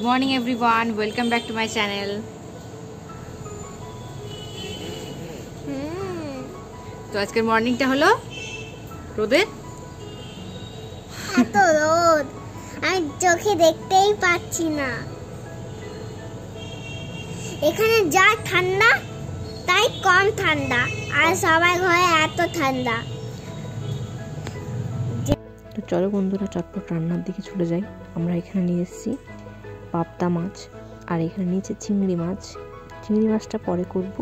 Good morning everyone welcome back to my channel তো আজকের মর্নিংটা হলো রোদে এত রোদ। আমি চোখে দেখতেই পাচ্ছি না। এখানে যা ঠান্ডা তাই কম ঠান্ডা। আর সবাই ঘরে এত ঠান্ডা। তো চলো বন্ধুরা চটপট রান্নার দিকে চলে যাই। আমরা এখানে নিয়ে এসেছি পাবদা মাছ আর এখানে নিচে চিংড়ি মাছ। চিংড়ি মাছটা পরে করব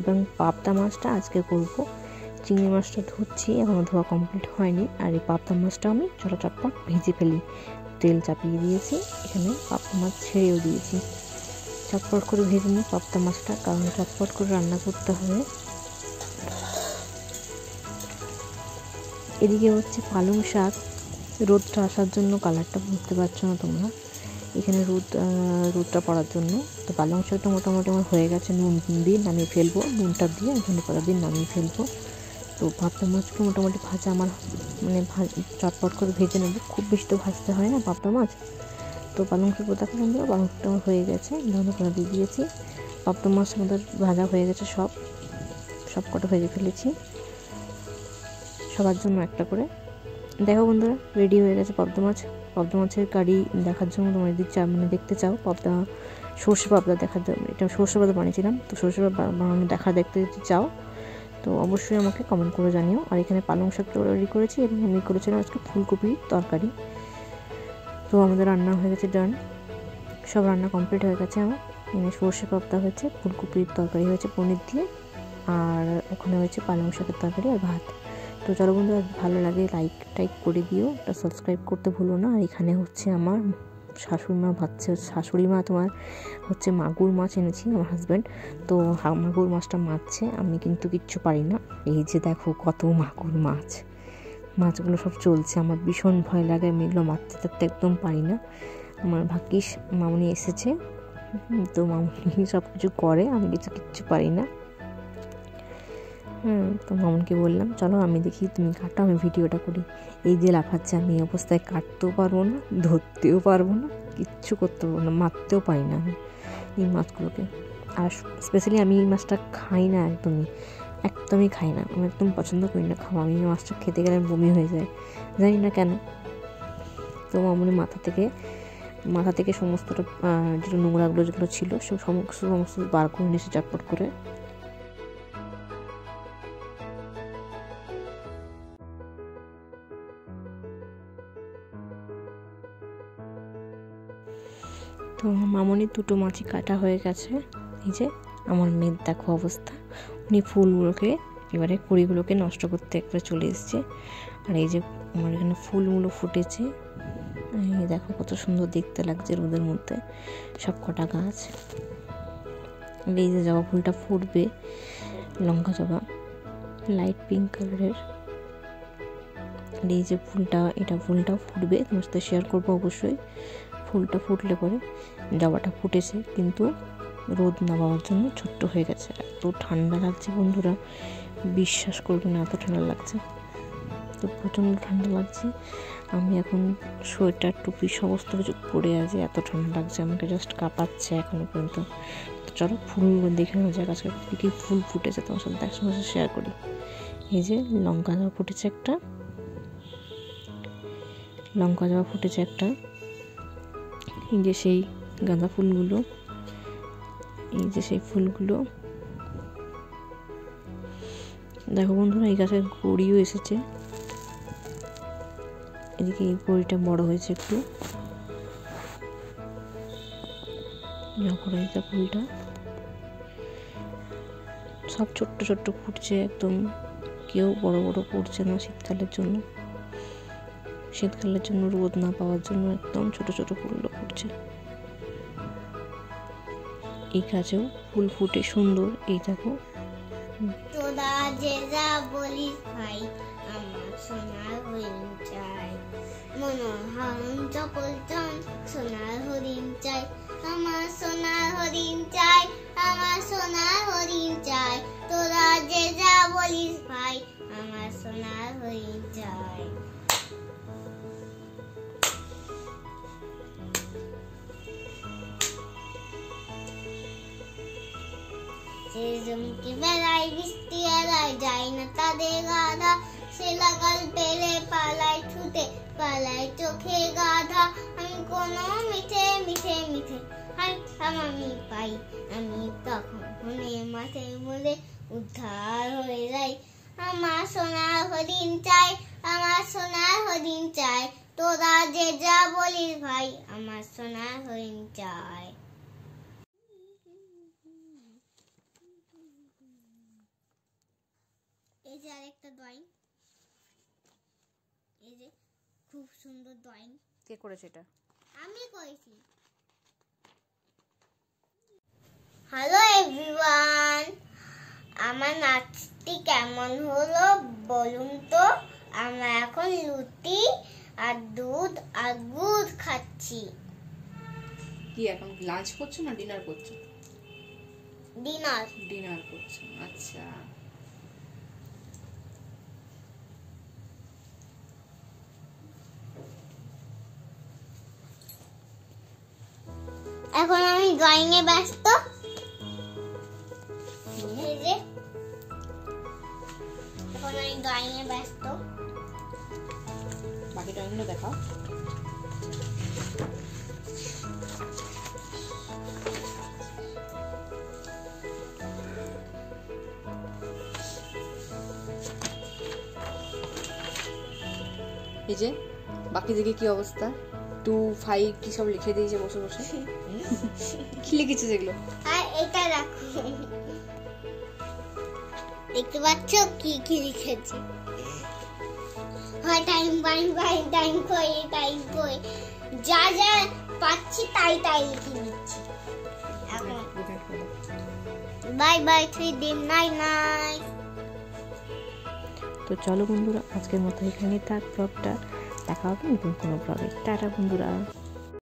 এবং পাবদা মাছটা আজকে করব। চিংড়ি মাছটা ধুচ্ছি এখনও ধোয়া কমপ্লিট হয়নি। আর এই পাবদা মাছটা আমি চলো ভেজে ফেলি। তেল চাপিয়ে দিয়েছি, এখানে পাবদা মাছ ছেড়েও দিয়েছি। চটপট করে ভেজে নিই পাবদা মাছটা, কারণ চটপট করে রান্না করতে হবে। এদিকে হচ্ছে পালং শাক। রোদটা আসার জন্য কালারটা বুঝতে পারছ না তোমরা। এখানে রোদ রোদটা পড়ার জন্য। তো পালং শাকটা মোটামুটি আমার হয়ে গেছে, নুন দিয়ে নামিয়ে ফেলব, নুনটা দিয়ে ধনে পাতা দিয়ে নামিয়ে ফেলব। তো পাবদা মাছটা মোটামুটি ভাজা আমার মানে চটপট করে ভেজে নেব। খুব বেশি তো ভাজতে হয় না পাবদা মাছ। তো পালং শাক দেখো বন্ধুরা পালং শাকটা আমার হয়ে গেছে, ধনে পাতা দিয়ে দিয়েছি। পাবদা মাছ আমাদের ভাজা হয়ে গেছে সব সব কটা ভেজে ফেলেছি। সবার জন্য একটা করে। দেখো বন্ধুরা রেডি হয়ে গেছে পাবদা মাছ। পাবদা মাছের কারি দেখার জন্য তোমার যদি চা মানে দেখতে চাও পাবদা সর্ষে পাবদা দেখার জন্য, এটা সর্ষে পাবদা বানিয়েছিলাম, তো সর্ষে পাবদা বানানো দেখা দেখতে যদি চাও, তো অবশ্যই আমাকে কমেন্ট করে জানিও। আর এখানে পালং শাকটা রেডি করেছি, এবং আমি করেছিলাম আজকে ফুলকপির তরকারি। তো আমাদের রান্না হয়ে গেছে ডান সব রান্না কমপ্লিট হয়ে গেছে আমার। এখানে সর্ষে পাবদা হয়েছে, ফুলকপির তরকারি হয়েছে পনির দিয়ে, আর ওখানে হয়েছে পালং শাকের তরকারি আর ভাত। তো চলো বন্ধুরা, ভালো লাগে লাইক টাইক করে দিও, একটা সাবস্ক্রাইব করতে ভুলো না। আর এখানে হচ্ছে আমার শাশুড়ি মা ভাবছে, শাশুড়ি মা তোমার হচ্ছে মাগুর মাছ এনেছি, আমার হাজব্যান্ড তো মাগুর মাছটা মারছে, আমি কিন্তু কিচ্ছু পারি না। এই যে দেখো কত মাগুর মাছ। মাছগুলো সব চলছে, আমার ভীষণ ভয় লাগে, আমি এগুলো মারতে টারতে একদম পারি না। আমার ভাগ্যিস মামনি এসেছে, তো মামনি সব কিছু করে, আমি কিছু কিচ্ছু পারি না। হুম, তো মামনকে বললাম, চলো আমি দেখি তুমি কাটো, আমি ভিডিওটা করি। এই যে লাফাচ্ছে, আমি এই অবস্থায় কাটতেও পারব না, ধরতেও পারব না, কিচ্ছু করতে পারব না, মারতেও পারি না আমি এই মাছগুলোকে। আর স্পেশালি আমি এই মাছটা খাই না একদমই একদমই খাই না, আমি একদম পছন্দ করি না খাওয়া। আমি এই মাছটা খেতে গেলে বমি হয়ে যায় জানি না কেন। তো মামনি মাথা থেকে মাথা থেকে সমস্তটা যেগুলো নোংরাগুলো যেগুলো ছিল সব সমস্ত সমস্ত বার করে নিয়েছে চটপট করে। তো মামনির দুটো মাছি কাটা হয়ে গেছে। এই যে আমার মেয়ের দেখো অবস্থা। উনি ফুলগুলোকে, এবারে কুড়িগুলোকে নষ্ট করতে একবার চলে এসছে। আর এই যে আমার এখানে ফুলগুলো ফুটেছে। এই দেখো কত সুন্দর দেখতে লাগছে রোদের মধ্যে। সব কটা গাছ। এই যে জবা ফুলটা ফুটবে, লঙ্কা জবা, লাইট পিঙ্ক কালারের। এই যে ফুলটা, এটা ফুলটাও ফুটবে, তোমার সাথে শেয়ার করব অবশ্যই। ফুলটা ফুটলে পরে জবাটা ফুটেছে, কিন্তু রোদ না পাওয়ার জন্য ছোট্ট হয়ে গেছে। এত ঠান্ডা লাগছে বন্ধুরা, বিশ্বাস করবে না এত ঠান্ডা লাগছে। তো প্রচণ্ড ঠান্ডা লাগছে। আমি এখন সোয়েটার, টুপি সমস্ত কিছু পরে আছি, এত ঠান্ডা লাগছে, আমাকে জাস্ট কাঁপাচ্ছে এখনও পর্যন্ত। তো চলো ফুলগুলো দেখে নেওয়া যাক, আজকে কী কী ফুল ফুটেছে তোমার সাথে একসঙ্গে শেয়ার করি। এই যে লঙ্কা জবা ফুটেছে একটা, লঙ্কা জবা ফুটেছে একটা। এই যে সেই গাঁদা ফুলগুলো, এই যে সেই ফুলগুলো। দেখো বন্ধুরা, এই গাছের গড়িও এসেছে। এদিকে এই গড়িটা বড় হয়েছে একটু। ফুলটা। সব ছোট্ট ছোট্ট ফুটছে একদম। কেউ বড় বড় ফুটছে না শীতকালের জন্য। শীতকালের জন্য রোদ না পাওয়ার জন্য একদম ছোট ছোট ফুলগুলো। ফুটছে এই গাছেও ফুল ফুটে সুন্দর, এই দেখো। তোরা যে যা বলিস ভাই আমার সোনার হরিণ চাই। মনোহরণ চাই আমার সোনার হরিণ চাই, আমার সোনার হরিণ চাই। তোরা যে যা বলিস ভাই আমার সোনার হরিণ চাই। সে জমকে বেলায় বৃষ্টি এলায় যায় না তাদের গাধা সে লাগাল পেলে পালায় ছুটে পালায় চোখে গাধা আমি কোনো মিঠে মিঠে মিঠে হাই আমি পাই আমি তখন মনে মাঠে বলে উদ্ধার হয়ে যাই আমার সোনার হরিণ চাই আমার সোনার হরিণ চাই তোরা যে যা বলিস ভাই আমার সোনার হরিণ চাই যে আরেকটা ড্রয়িং এই যে খুব সুন্দর ড্রয়িং কে করেছে এটা? আমি করেছি। হ্যালো এভরিওয়ান আমার নাচটি কেমন হলো বলুন তো? আমরা এখন লুটি আর দুধ আর গুড় খাচ্ছি। কি এখন লাঞ্চ করছ না ডিনার করছ? ডিনার ডিনার করছ আচ্ছা। এখন আমি ড্রয়িং এ ব্যস্ত। এখন আমি ড্রয়িং এ ব্যস্ত। বাকি টাইমগুলো দেখাও। এই যে, বাকি দিকে কি অবস্থা? টু ফাইভ কি সব লিখে দিয়েছে বসে বসে। কি লিখেছে যেগুলো আর এটা রাখো দেখতে পাচ্ছ কি কি লিখেছি? হয় টাইম বাই বাই টাইম কই টাইম কই যা যা পাচ্ছি তাই তাই লিখে নিচ্ছি বাই বাই থ্রি ডিম নাই নাই তো চলো বন্ধুরা আজকের মতো এখানেই থাক ব্লগটা দেখা হবে নতুন কোনো ব্লগে টাটা বন্ধুরা।